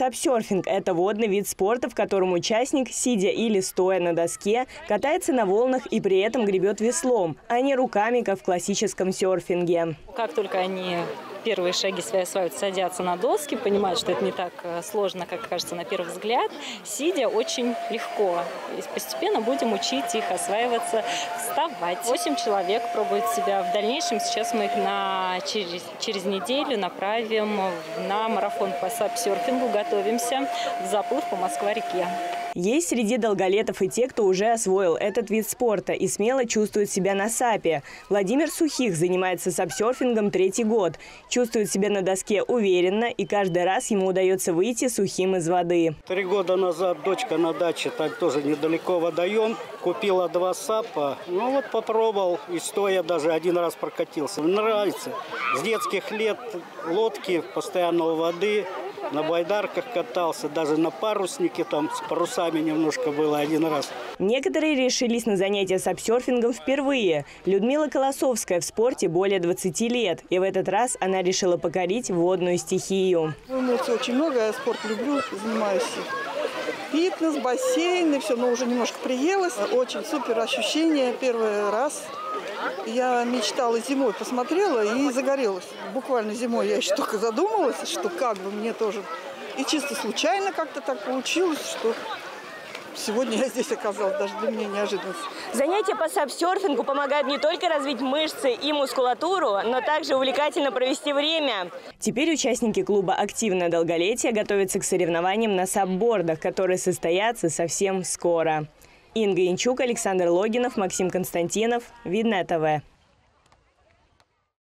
Сапсерфинг – это водный вид спорта, в котором участник, сидя или стоя на доске, катается на волнах и при этом гребет веслом, а не руками, как в классическом серфинге. Как только они первые шаги свои осваивают, садятся на доски, понимают, что это не так э, сложно, как кажется на первый взгляд. Сидя очень легко. И постепенно будем учить их осваиваться, вставать. Восемь человек пробуют себя в дальнейшем. Сейчас мы их на, через, через неделю направим на марафон по сапсерфингу. Готовимся в заплыв по Москва-реке. Есть среди долголетов и те, кто уже освоил этот вид спорта и смело чувствует себя на САПе. Владимир Сухих занимается сапсерфингом третий год. Чувствует себя на доске уверенно и каждый раз ему удается выйти сухим из воды. Три года назад дочка на даче, так тоже недалеко водоем, купила два САПа. Ну вот попробовал и стоя даже один раз прокатился. Нравится. С детских лет лодки, постоянно у воды, на байдарках катался, даже на паруснике там с парусами немножко было один раз. Некоторые решились на занятия сапсерфингом впервые. Людмила Колосовская в спорте более 20 лет. И в этот раз она решила покорить водную стихию. Эмоций очень много, я спорт люблю, занимаюсь фитнес, бассейн, и все, но уже немножко приелось. Очень супер ощущение первый раз. Я мечтала зимой, посмотрела и загорелась. Буквально зимой я еще только задумалась, что как бы мне тоже. И чисто случайно как-то так получилось, что сегодня я здесь оказалась, даже для меня неожиданность. Занятия по сапсерфингу помогают не только развить мышцы и мускулатуру, но также увлекательно провести время. Теперь участники клуба «Активное долголетие» готовятся к соревнованиям на сапбордах, которые состоятся совсем скоро. Инга Янчук, Александр Логинов, Максим Константинов. Видное ТВ.